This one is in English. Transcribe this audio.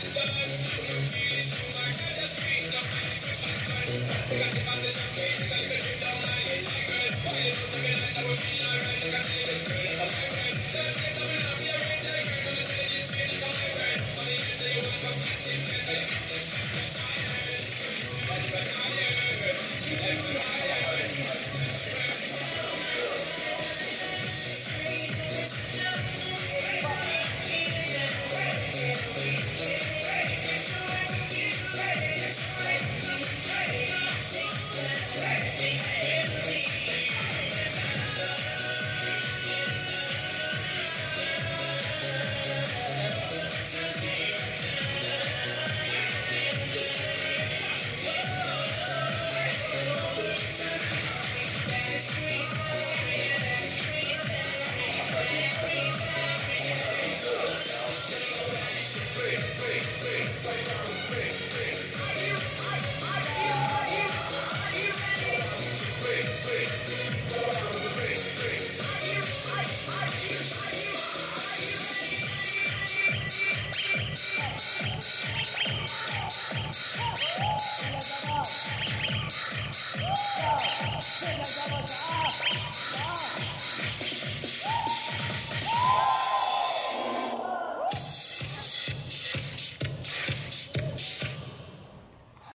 Yeah. Yeah.